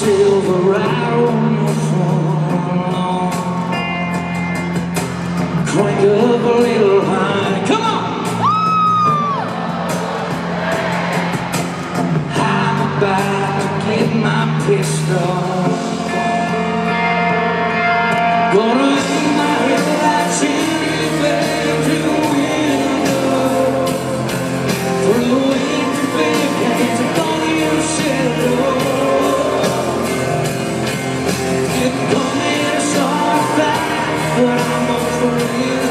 silver arrow on your phone Crank up a little high Come on! I'm about to get my pistol Gonna see? you.